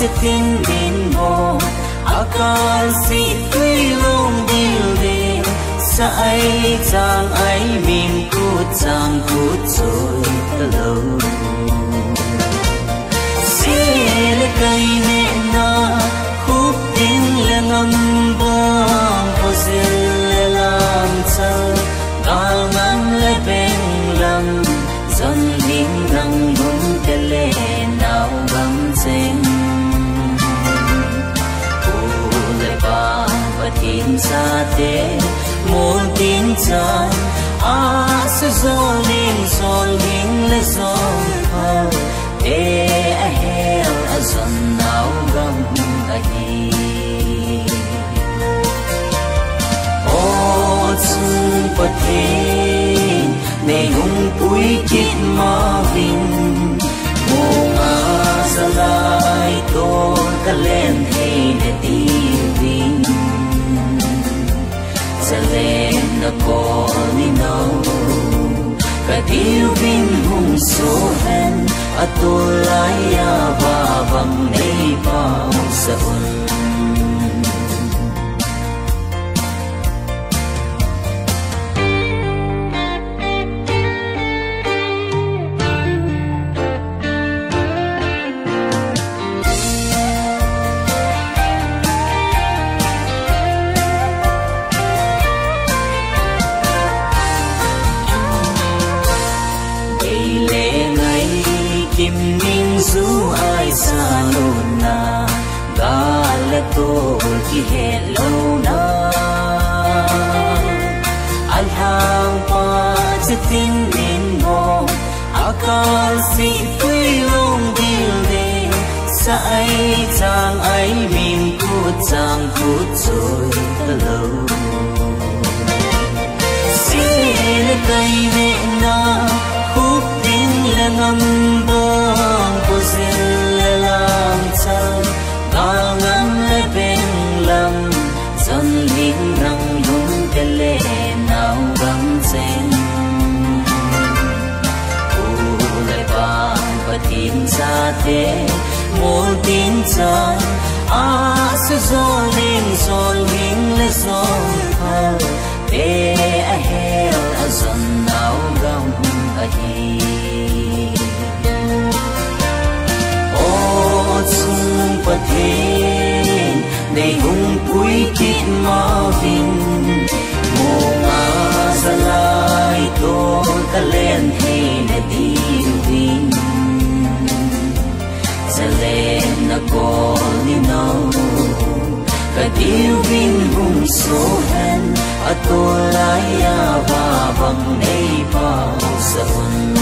sitting in mo akansi kuilong building sa ai chang ai mim ku chang ku choi lo sil kai ne na khub tin langam bang ko sil lam chang dal ngang le beng lam tin sa te muốn tin cha a se zo ling zo ling le zo ha để a hel a zon nau gam a hi o chung pa the ne hung pui kit ma yêu vinh hùng số hen Atulaya ya à, babang nei Bao sa un ki hello na al hang pa chitin min mo akal si pui long dil de sa ai chang ai min ku chang ku choi hello si le kai ra thế muốn tin trời à, a sẽ gió lên gió linh lên gió na ko ni no Kadiwin mong sohen ba tulay ababang bao pausapan